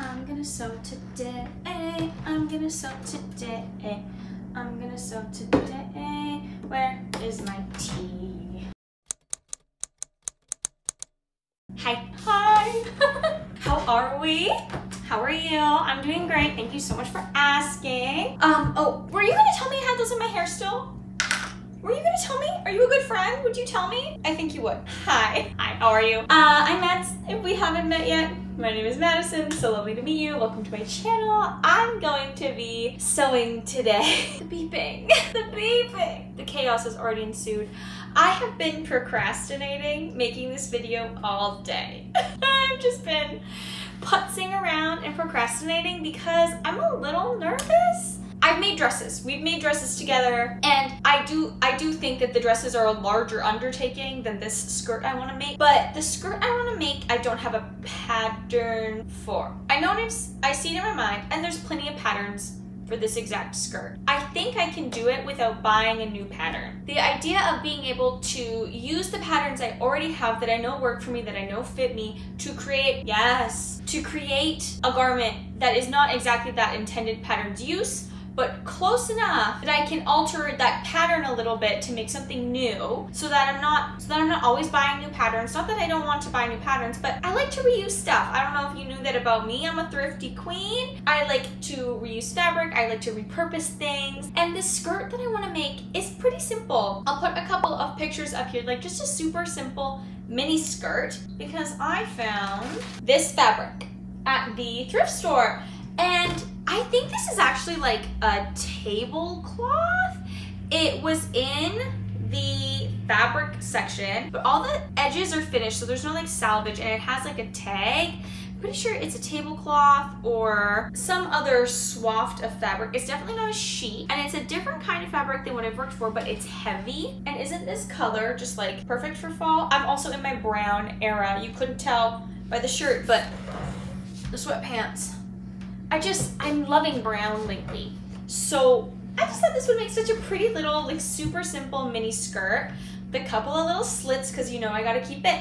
I'm gonna sew today. I'm gonna sew today. I'm gonna sew today. Where is my tea? Hi. Hi. How are we? How are you? I'm doing great. Thank you so much for asking. Um, oh, were you gonna tell me I had those in my hair still? Were you gonna tell me? Are you a good friend? Would you tell me? I think you would. Hi. Hi, how are you? Uh, I'm Mads, if we haven't met yet. My name is Madison, so lovely to meet you. Welcome to my channel. I'm going to be sewing today. the beeping, the beeping. The chaos has already ensued. I have been procrastinating making this video all day. I've just been putzing around and procrastinating because I'm a little nervous I've made dresses. We've made dresses together and I do I do think that the dresses are a larger undertaking than this skirt I want to make. But the skirt I want to make, I don't have a pattern for. I notice I see it in my mind and there's plenty of patterns for this exact skirt. I think I can do it without buying a new pattern. The idea of being able to use the patterns I already have that I know work for me, that I know fit me, to create, yes, to create a garment that is not exactly that intended pattern's use, but close enough that I can alter that pattern a little bit to make something new so that I'm not so that I'm not always buying new patterns. Not that I don't want to buy new patterns, but I like to reuse stuff. I don't know if you knew that about me. I'm a thrifty queen. I like to reuse fabric. I like to repurpose things. And this skirt that I want to make is pretty simple. I'll put a couple of pictures up here, like just a super simple mini skirt because I found this fabric at the thrift store and I think this is actually like a tablecloth. It was in the fabric section, but all the edges are finished, so there's no like selvage, and it has like a tag. pretty sure it's a tablecloth or some other swath of fabric. It's definitely not a sheet, and it's a different kind of fabric than what I've worked for, but it's heavy. And isn't this color just like perfect for fall? I'm also in my brown era. You couldn't tell by the shirt, but the sweatpants I just, I'm loving brown lately. So I just thought this would make such a pretty little, like super simple mini skirt. The couple of little slits, because you know I gotta keep it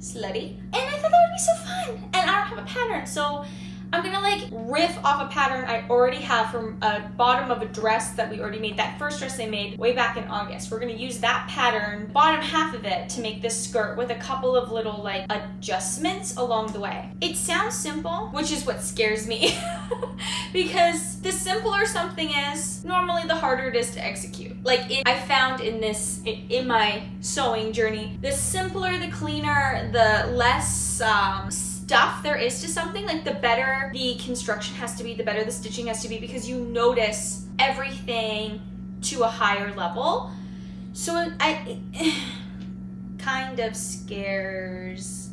slutty. And I thought that would be so fun. And I don't have a pattern, so I'm gonna like riff off a pattern I already have from a bottom of a dress that we already made, that first dress I made way back in August. We're gonna use that pattern, bottom half of it, to make this skirt with a couple of little like adjustments along the way. It sounds simple, which is what scares me. because the simpler something is, normally the harder it is to execute. Like it, I found in this, in, my sewing journey, the simpler, the cleaner, the less um, stuff there is to something, like the better the construction has to be, the better the stitching has to be because you notice everything to a higher level. So I it kind of scares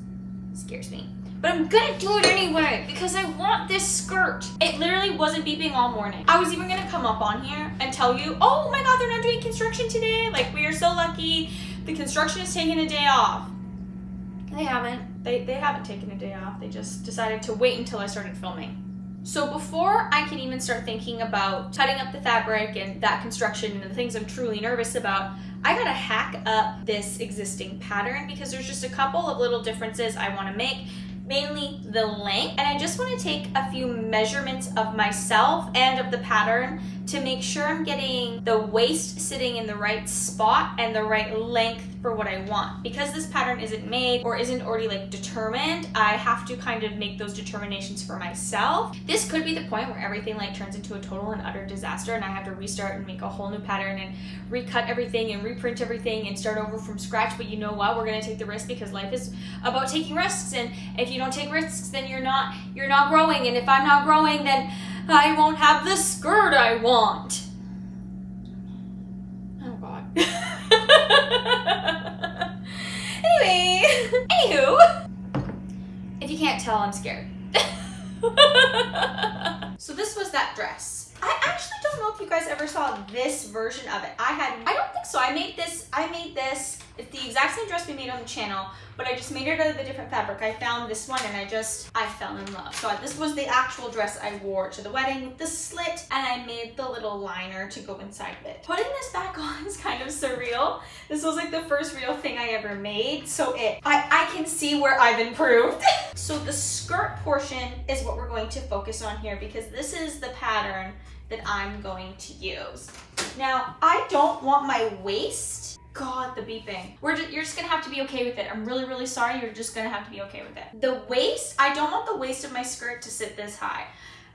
scares me. But I'm gonna do it anyway because I want this skirt. It literally wasn't beeping all morning. I was even gonna come up on here and tell you, oh my god, they're not doing construction today. Like we are so lucky. The construction is taking a day off. They haven't. They, they haven't taken a day off. They just decided to wait until I started filming. So before I can even start thinking about cutting up the fabric and that construction and the things I'm truly nervous about, I gotta hack up this existing pattern because there's just a couple of little differences I wanna make mainly the length and I just want to take a few measurements of myself and of the pattern to make sure I'm getting the waist sitting in the right spot and the right length for what I want. Because this pattern isn't made or isn't already like determined, I have to kind of make those determinations for myself. This could be the point where everything like turns into a total and utter disaster and I have to restart and make a whole new pattern and recut everything and reprint everything and start over from scratch. But you know what? We're gonna take the risk because life is about taking risks and if you don't take risks then you're not you're not growing and if I'm not growing then I won't have the skirt I want. Oh god. anyway, anywho, if you can't tell, I'm scared. so this was that dress. I actually don't know if you guys ever saw this version of it. I had, I don't think so. I made this, I made this It's the exact same dress we made on the channel, but I just made it out of a different fabric. I found this one and I just, I fell in love. So this was the actual dress I wore to the wedding with the slit and I made the little liner to go inside of it. Putting this back on is kind of surreal. This was like the first real thing I ever made. So it, I, I can see where I've improved. so the skirt portion is what we're going to focus on here because this is the pattern that I'm going to use. Now, I don't want my waist God, the beeping. We're just, you're just gonna have to be okay with it. I'm really, really sorry. You're just gonna have to be okay with it. The waist, I don't want the waist of my skirt to sit this high.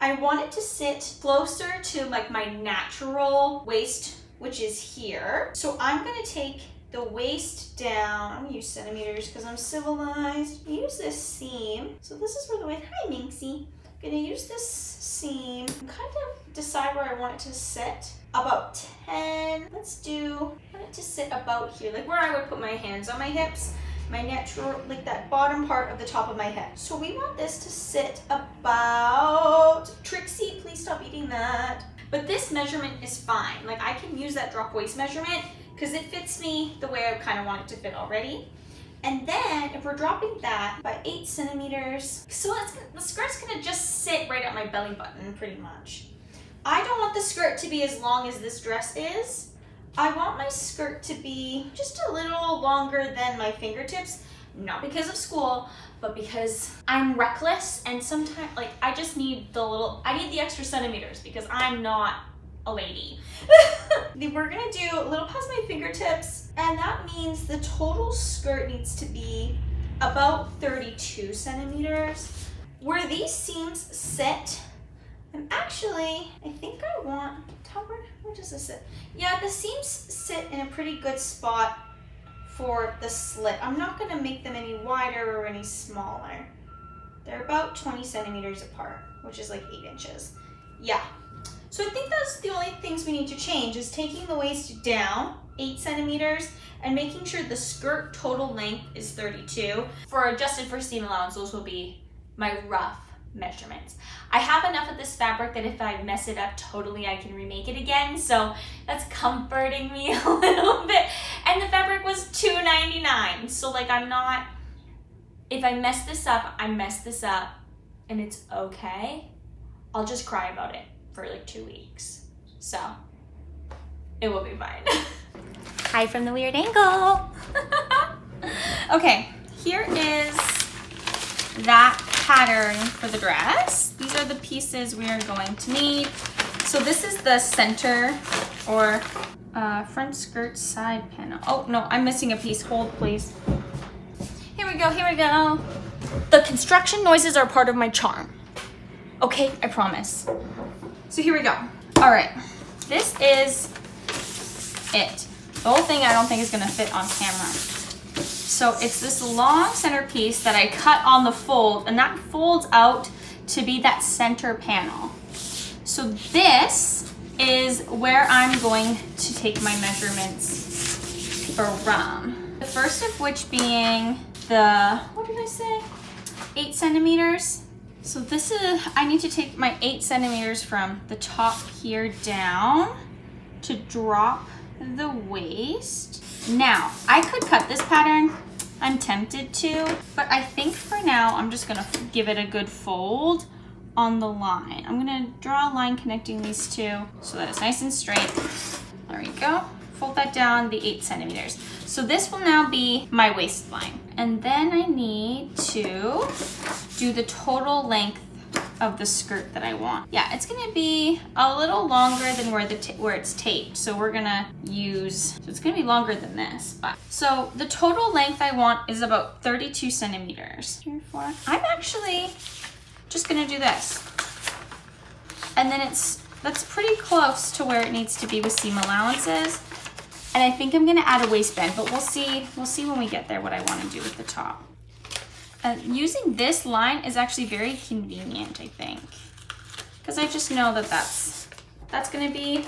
I want it to sit closer to like my natural waist, which is here. So I'm gonna take the waist down. I'm gonna use centimeters because I'm civilized. Use this seam. So this is where the waist, hi Minxie. Gonna use this seam, kind of decide where I want it to sit about 10. Let's do, I want it to sit about here, like where I would put my hands on my hips, my natural, like that bottom part of the top of my head. So we want this to sit about, Trixie, please stop eating that. But this measurement is fine. Like I can use that drop waist measurement because it fits me the way I kind of want it to fit already. And then if we're dropping that by eight centimeters, so it's, the skirt's gonna just sit right at my belly button pretty much. I don't want the skirt to be as long as this dress is. I want my skirt to be just a little longer than my fingertips, not because of school, but because I'm reckless and sometimes like I just need the little, I need the extra centimeters because I'm not a lady. We're gonna do a little past my fingertips and that means the total skirt needs to be about 32 centimeters. Where these seams sit I'm actually, I think I want, Topper, where does this sit? Yeah, the seams sit in a pretty good spot for the slit. I'm not gonna make them any wider or any smaller. They're about 20 centimeters apart, which is like eight inches. Yeah, so I think that's the only things we need to change is taking the waist down eight centimeters and making sure the skirt total length is 32. For adjusted for seam allowance, those will be my rough measurements. I have enough of this fabric that if I mess it up totally, I can remake it again. So that's comforting me a little bit. And the fabric was $2.99. So like I'm not, if I mess this up, I mess this up and it's okay. I'll just cry about it for like two weeks. So it will be fine. Hi from the weird angle. okay, here is that pattern for the dress. These are the pieces we are going to need. So this is the center or uh, front skirt side panel. Oh no, I'm missing a piece. Hold please. Here we go, here we go. The construction noises are part of my charm. Okay, I promise. So here we go. All right, this is it. The whole thing I don't think is gonna fit on camera. So it's this long centerpiece that I cut on the fold and that folds out to be that center panel. So this is where I'm going to take my measurements from. The first of which being the, what did I say? Eight centimeters. So this is, I need to take my eight centimeters from the top here down to drop the waist now, I could cut this pattern. I'm tempted to, but I think for now, I'm just gonna give it a good fold on the line. I'm gonna draw a line connecting these two so that it's nice and straight. There we go. Fold that down the eight centimeters. So this will now be my waistline. And then I need to do the total length of the skirt that I want. Yeah, it's gonna be a little longer than where the where it's taped. So we're gonna use, so it's gonna be longer than this. But So the total length I want is about 32 centimeters. Three, four. I'm actually just gonna do this. And then it's, that's pretty close to where it needs to be with seam allowances. And I think I'm gonna add a waistband, but we'll see, we'll see when we get there what I wanna do with the top. Uh, using this line is actually very convenient, I think. Because I just know that that's, that's gonna be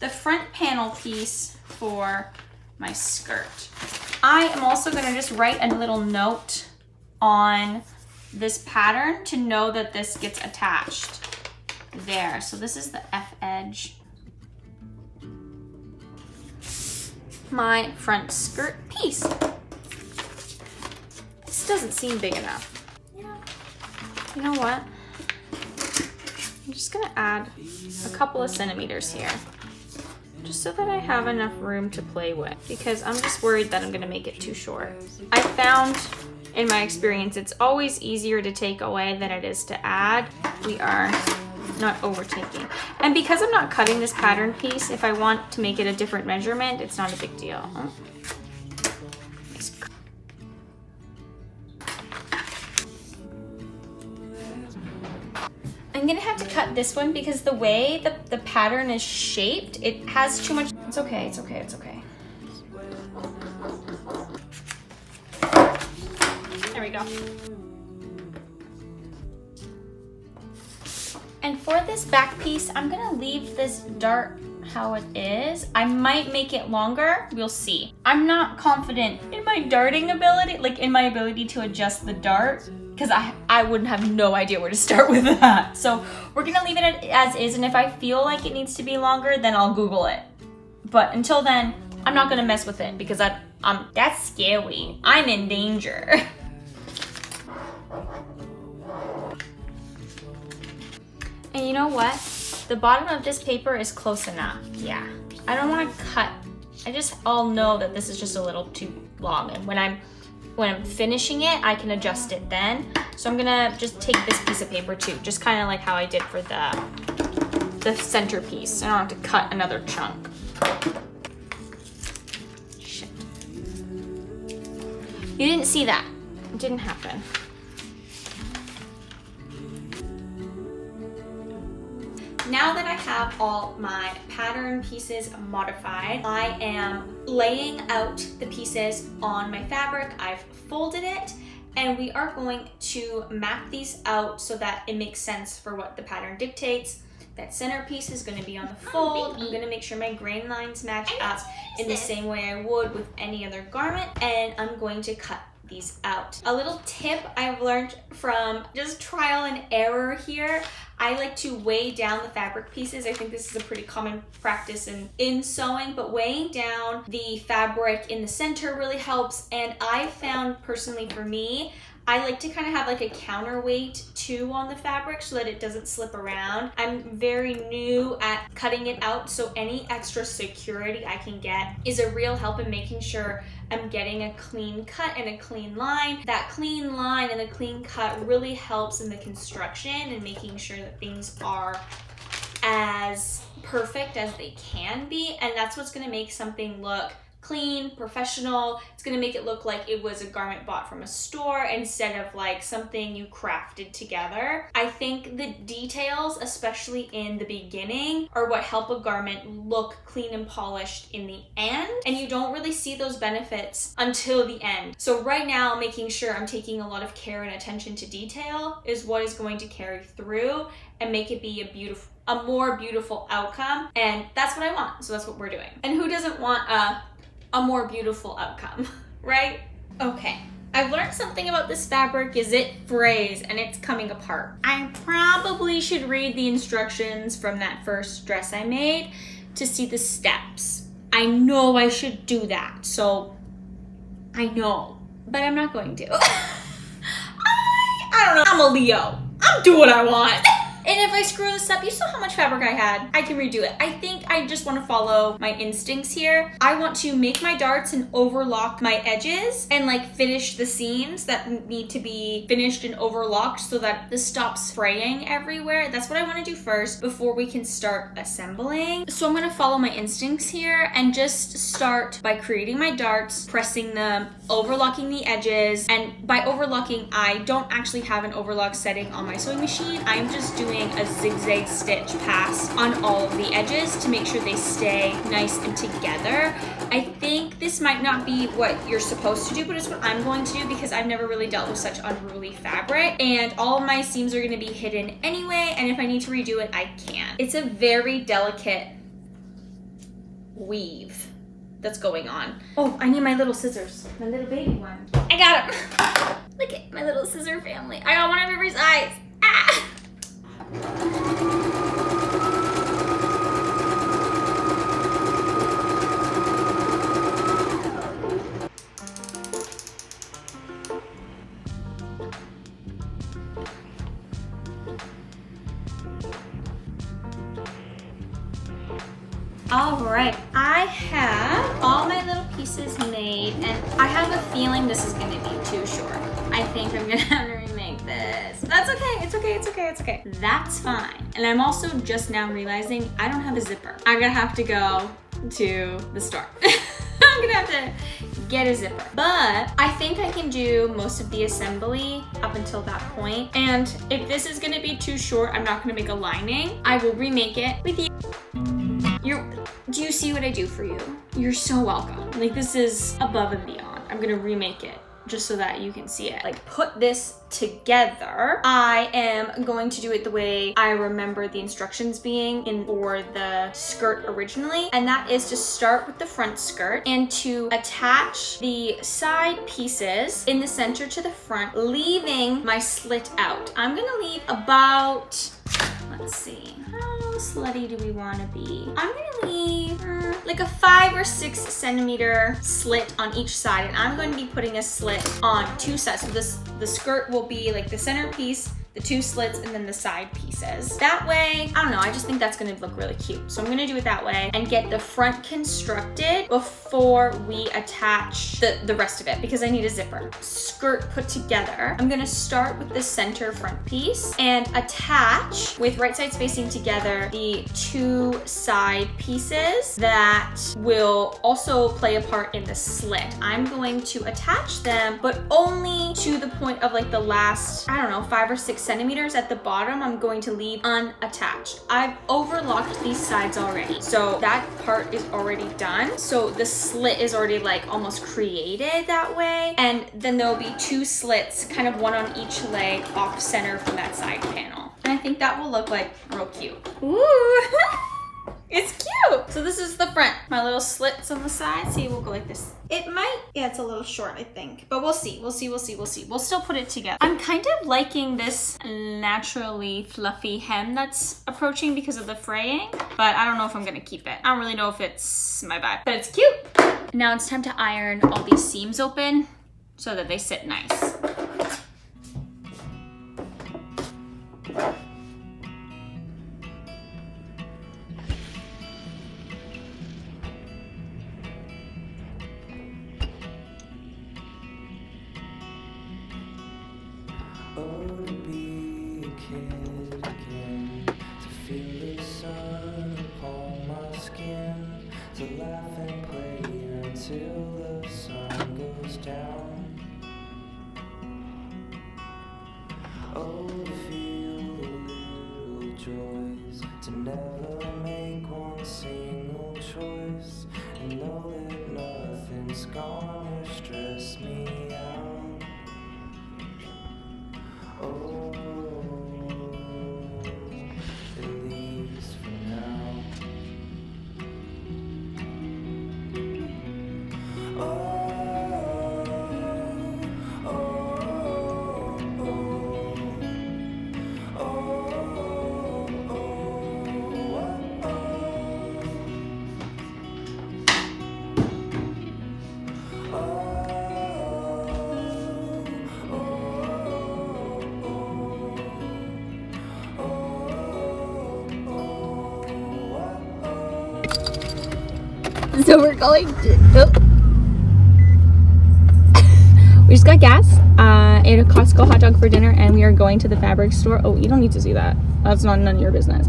the front panel piece for my skirt. I am also gonna just write a little note on this pattern to know that this gets attached there. So this is the F edge. my front skirt piece. This doesn't seem big enough. Yeah. You know what? I'm just gonna add a couple of centimeters here just so that I have enough room to play with because I'm just worried that I'm gonna make it too short. I found in my experience, it's always easier to take away than it is to add. We are not overtaking. And because I'm not cutting this pattern piece, if I want to make it a different measurement, it's not a big deal. Gonna have to cut this one because the way the, the pattern is shaped, it has too much. It's okay, it's okay, it's okay. There we go. And for this back piece, I'm gonna leave this dart how it is. I might make it longer, we'll see. I'm not confident in my darting ability, like in my ability to adjust the dart, because I, I wouldn't have no idea where to start with that. So we're gonna leave it as is, and if I feel like it needs to be longer, then I'll Google it. But until then, I'm not gonna mess with it because I, I'm, that's scary. I'm in danger. And you know what? The bottom of this paper is close enough. Yeah. I don't want to cut. I just all know that this is just a little too long. And when I'm when I'm finishing it, I can adjust it then. So I'm gonna just take this piece of paper too, just kind of like how I did for the, the centerpiece. I don't have to cut another chunk. Shit. You didn't see that. It didn't happen. Now that I have all my pattern pieces modified, I am laying out the pieces on my fabric. I've folded it and we are going to map these out so that it makes sense for what the pattern dictates. That centerpiece is going to be on the fold. I'm going to make sure my grain lines match up in the same way I would with any other garment. And I'm going to cut these out. A little tip I've learned from just trial and error here. I like to weigh down the fabric pieces. I think this is a pretty common practice in, in sewing, but weighing down the fabric in the center really helps. And I found personally for me, I like to kind of have like a counterweight too on the fabric so that it doesn't slip around. I'm very new at cutting it out, so any extra security I can get is a real help in making sure I'm getting a clean cut and a clean line. That clean line and the clean cut really helps in the construction and making sure that things are as perfect as they can be. And that's what's gonna make something look clean, professional. It's gonna make it look like it was a garment bought from a store instead of like something you crafted together. I think the details, especially in the beginning, are what help a garment look clean and polished in the end. And you don't really see those benefits until the end. So right now, making sure I'm taking a lot of care and attention to detail is what is going to carry through and make it be a beautiful a more beautiful outcome and that's what I want so that's what we're doing and who doesn't want a a more beautiful outcome, right? Okay. I've learned something about this fabric is it frays and it's coming apart. I probably should read the instructions from that first dress I made to see the steps. I know I should do that, so I know, but I'm not going to. I, I don't know, I'm a Leo. I'm doing what I want. And if I screw this up, you saw how much fabric I had. I can redo it. I think I just want to follow my instincts here. I want to make my darts and overlock my edges and like finish the seams that need to be finished and overlocked so that this stops fraying everywhere. That's what I want to do first before we can start assembling. So I'm going to follow my instincts here and just start by creating my darts, pressing them, overlocking the edges. And by overlocking, I don't actually have an overlock setting on my sewing machine. I'm just doing doing a zigzag stitch pass on all of the edges to make sure they stay nice and together. I think this might not be what you're supposed to do, but it's what I'm going to do because I've never really dealt with such unruly fabric and all of my seams are gonna be hidden anyway, and if I need to redo it, I can. It's a very delicate weave that's going on. Oh, I need my little scissors. My little baby one. I got them. Look at my little scissor family. I got one of every size. Ah! All right, I have all my little pieces made and I have a feeling this is gonna be too short. I think I'm gonna have to remake this. That's okay, it's okay, it's okay, it's okay. That's fine. And I'm also just now realizing I don't have a zipper. I'm gonna have to go to the store. I'm gonna have to get a zipper. But I think I can do most of the assembly up until that point. And if this is gonna be too short, I'm not gonna make a lining. I will remake it with you. You're, do you see what I do for you? You're so welcome. Like this is above and beyond. I'm gonna remake it just so that you can see it. Like put this together. I am going to do it the way I remember the instructions being in for the skirt originally. And that is to start with the front skirt and to attach the side pieces in the center to the front, leaving my slit out. I'm gonna leave about, let's see, slutty do we wanna be? I'm gonna leave like a five or six centimeter slit on each side and I'm going to be putting a slit on two sides. So this the skirt will be like the center piece the two slits and then the side pieces. That way, I don't know, I just think that's gonna look really cute. So I'm gonna do it that way and get the front constructed before we attach the, the rest of it because I need a zipper. Skirt put together. I'm gonna start with the center front piece and attach with right sides facing together the two side pieces that will also play a part in the slit. I'm going to attach them, but only to the point of like the last, I don't know, five or six centimeters at the bottom, I'm going to leave unattached. I've overlocked these sides already. So that part is already done. So the slit is already like almost created that way. And then there'll be two slits, kind of one on each leg off center from that side panel. And I think that will look like real cute. Ooh. It's cute. So this is the front. My little slits on the side. See, we'll go like this. It might, yeah, it's a little short, I think. But we'll see, we'll see, we'll see, we'll see. We'll still put it together. I'm kind of liking this naturally fluffy hem that's approaching because of the fraying. But I don't know if I'm gonna keep it. I don't really know if it's my vibe, but it's cute. Now it's time to iron all these seams open so that they sit nice. Going to, oh. we just got gas, uh, ate a Costco hot dog for dinner, and we are going to the fabric store. Oh, you don't need to see that. That's not none of your business.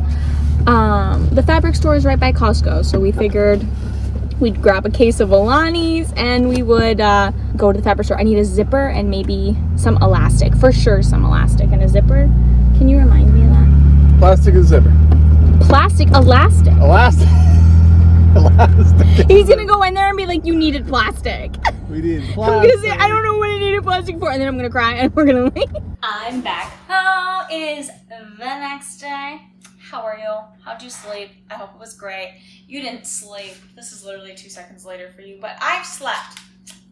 Um, the fabric store is right by Costco, so we figured we'd grab a case of Alani's and we would uh, go to the fabric store. I need a zipper and maybe some elastic. For sure some elastic and a zipper. Can you remind me of that? Plastic and zipper. Plastic elastic. Elastic. Plastic. He's gonna go in there and be like, you needed plastic. We need plastic. I'm gonna say, I don't know what I needed plastic for, and then I'm gonna cry and we're gonna leave. I'm back home. It is the next day. How are you? How'd you sleep? I hope it was great. You didn't sleep. This is literally two seconds later for you, but I've slept.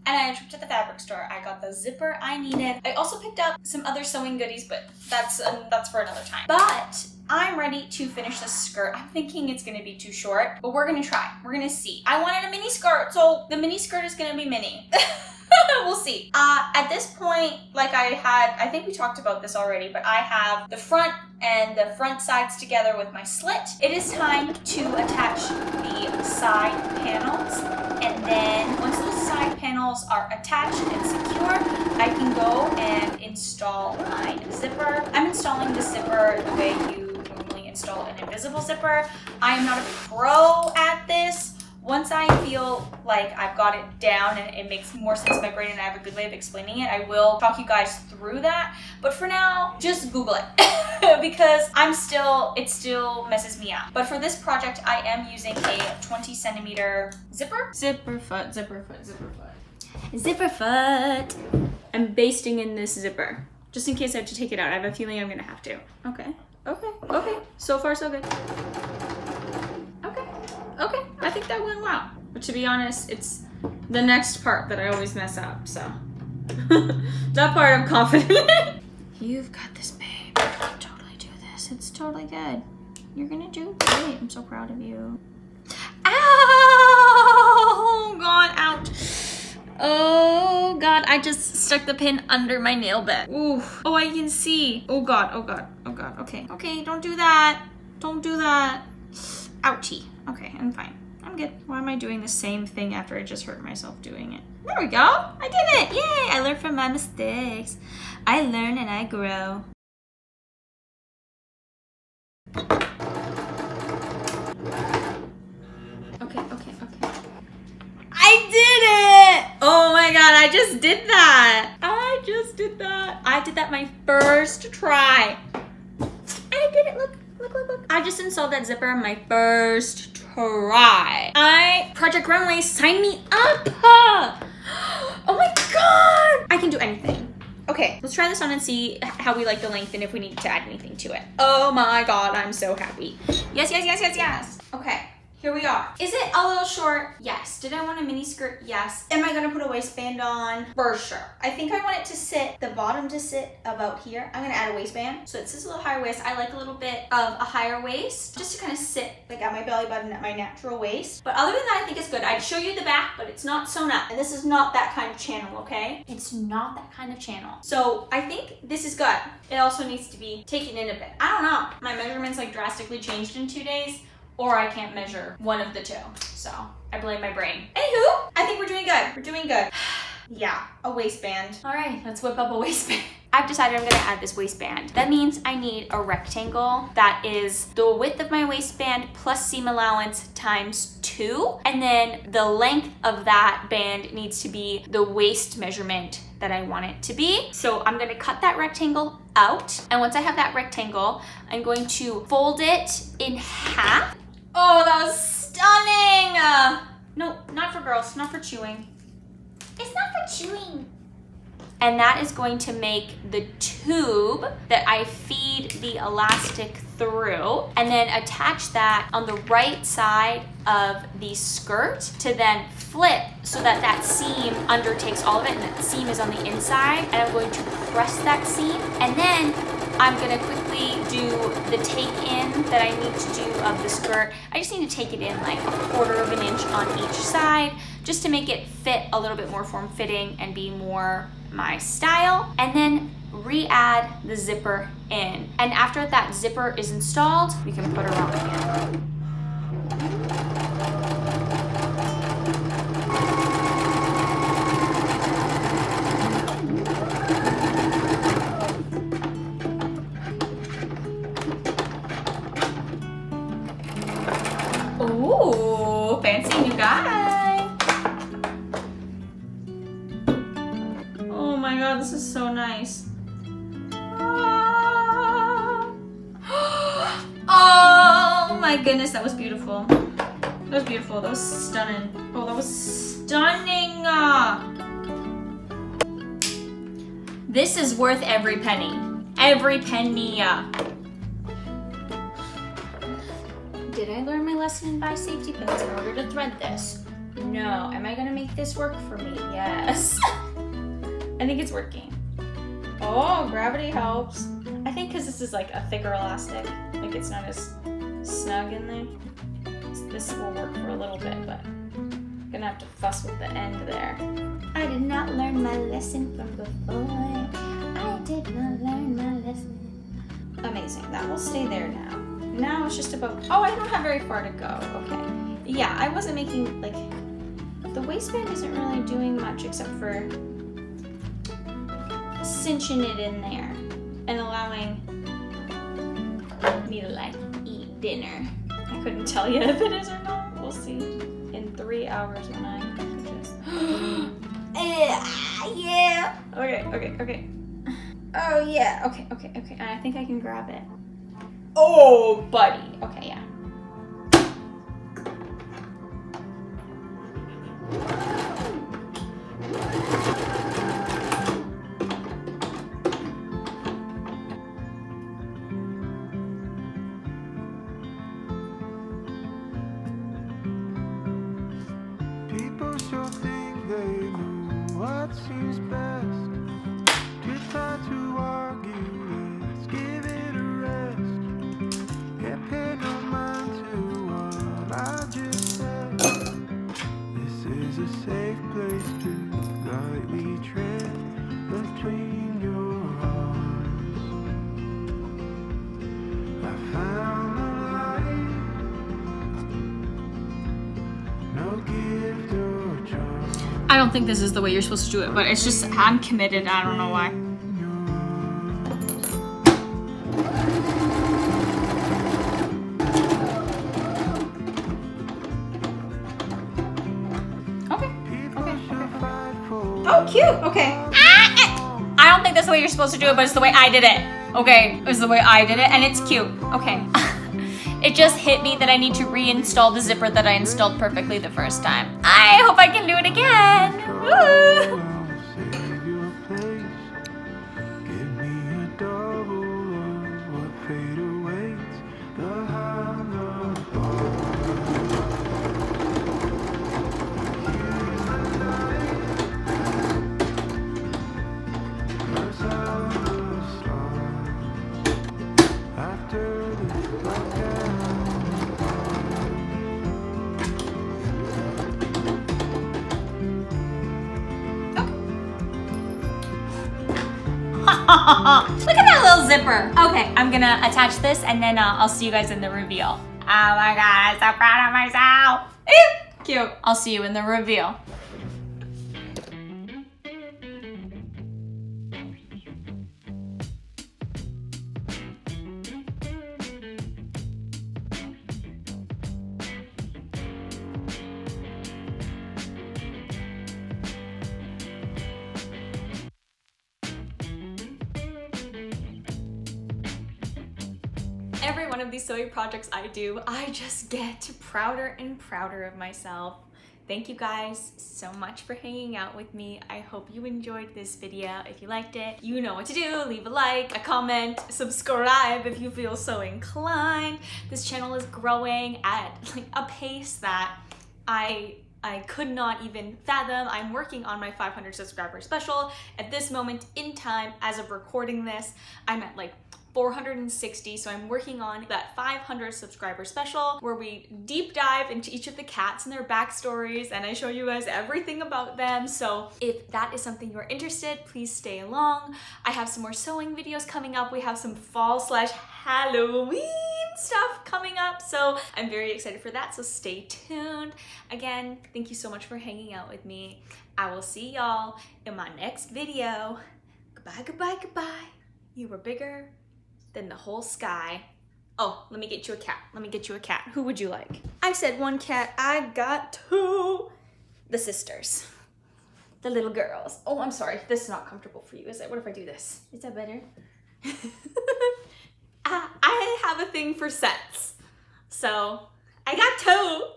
And I tripped to the fabric store. I got the zipper I needed. I also picked up some other sewing goodies, but that's um, that's for another time. But I'm ready to finish this skirt. I'm thinking it's gonna be too short, but we're gonna try. We're gonna see. I wanted a mini skirt, so the mini skirt is gonna be mini. we'll see. Uh, at this point, like I had, I think we talked about this already, but I have the front and the front sides together with my slit. It is time to attach the side panels. And then once the side panels are attached and secure, I can go and install my zipper. I'm installing the zipper the way you normally install an invisible zipper. I am not a pro at this, once I feel like I've got it down and it makes more sense in my brain and I have a good way of explaining it, I will talk you guys through that. But for now, just Google it because I'm still, it still messes me up. But for this project, I am using a 20 centimeter zipper. Zipper foot, zipper foot, zipper foot. Zipper foot. I'm basting in this zipper. Just in case I have to take it out. I have a feeling I'm gonna have to. Okay, okay, okay. So far, so good. Okay, I think that went well. But to be honest, it's the next part that I always mess up, so. that part I'm confident You've got this, babe. You can totally do this. It's totally good. You're gonna do great. I'm so proud of you. Ow! God, ouch. Oh God, I just stuck the pin under my nail bed. Ooh. Oh, I can see. Oh God, oh God, oh God. Okay, okay, don't do that. Don't do that. Ouchie. Okay, I'm fine. I'm good. Why am I doing the same thing after I just hurt myself doing it? There we go. I did it. Yay. I learned from my mistakes. I learn and I grow. Okay, okay, okay. I did it! Oh my god, I just did that. I just did that. I did that my first try. I did it, look. I just installed that zipper on my first try. I, Project Runway, sign me up. Oh my God. I can do anything. Okay, let's try this on and see how we like the length and if we need to add anything to it. Oh my God, I'm so happy. Yes, yes, yes, yes, yes. Okay. Here we are. Is it a little short? Yes. Did I want a mini skirt? Yes. Am I gonna put a waistband on? For sure. I think I want it to sit, the bottom to sit about here. I'm gonna add a waistband. So it sits a little higher waist. I like a little bit of a higher waist just to kind of sit like at my belly button at my natural waist. But other than that, I think it's good. I'd show you the back, but it's not sewn up. And this is not that kind of channel, okay? It's not that kind of channel. So I think this is good. It also needs to be taken in a bit. I don't know. My measurements like drastically changed in two days or I can't measure one of the two. So I blame my brain. Anywho, I think we're doing good. We're doing good. yeah, a waistband. All right, let's whip up a waistband. I've decided I'm gonna add this waistband. That means I need a rectangle that is the width of my waistband plus seam allowance times two. And then the length of that band needs to be the waist measurement that I want it to be. So I'm gonna cut that rectangle out. And once I have that rectangle, I'm going to fold it in half Oh, that was stunning. Uh, no, not for girls, not for chewing. It's not for chewing. And that is going to make the tube that I feed the elastic through and then attach that on the right side of the skirt to then flip so that that seam undertakes all of it and that seam is on the inside and I'm going to press that seam and then I'm gonna quickly do the take in that I need to do of the skirt. I just need to take it in like a quarter of an inch on each side just to make it fit a little bit more form-fitting and be more my style. And then re-add the zipper in. And after that zipper is installed, we can put her on again. Worth every penny. Every penny. Uh. Did I learn my lesson and buy safety pins in order to thread this? No. Am I gonna make this work for me? Yes. I think it's working. Oh, gravity helps. I think because this is like a thicker elastic, like it's not as snug in there. This will work for a little bit, but I'm gonna have to fuss with the end there. I did not learn my lesson from before. Did not learn my lesson. Amazing. That will stay there now. Now it's just about, oh, I don't have very far to go. Okay. Yeah, I wasn't making, like, the waistband isn't really doing much except for cinching it in there and allowing me to, like, eat dinner. I couldn't tell you if it is or not. We'll see in three hours when I just. yeah. Okay, okay, okay. Oh, yeah. Okay, okay, okay. I think I can grab it. Oh, buddy. Okay, yeah. Don't think this is the way you're supposed to do it, but it's just, I'm committed. I don't know why. Okay. Okay, Oh, cute. Okay. Ah, I don't think that's the way you're supposed to do it, but it's the way I did it. Okay, it's the way I did it, and it's cute. Okay. It just hit me that I need to reinstall the zipper that I installed perfectly the first time. I hope I can do it again. Woo! Gonna attach this and then uh, I'll see you guys in the reveal. Oh my god, I'm so proud of myself. Cute. I'll see you in the reveal. Projects I do, I just get prouder and prouder of myself. Thank you guys so much for hanging out with me. I hope you enjoyed this video. If you liked it, you know what to do. Leave a like, a comment, subscribe if you feel so inclined. This channel is growing at like a pace that I I could not even fathom. I'm working on my 500 subscriber special. At this moment in time, as of recording this, I'm at like 460. So I'm working on that 500 subscriber special where we deep dive into each of the cats and their backstories and I show you guys everything about them. So if that is something you're interested, please stay along. I have some more sewing videos coming up. We have some fall slash Halloween stuff coming up. So I'm very excited for that. So stay tuned. Again, thank you so much for hanging out with me. I will see y'all in my next video. Goodbye, goodbye, goodbye. You were bigger than the whole sky. Oh, let me get you a cat. Let me get you a cat. Who would you like? I said one cat. I got two. The sisters. The little girls. Oh, I'm sorry. This is not comfortable for you, is it? What if I do this? Is that better? I I have a thing for sets. So I got two.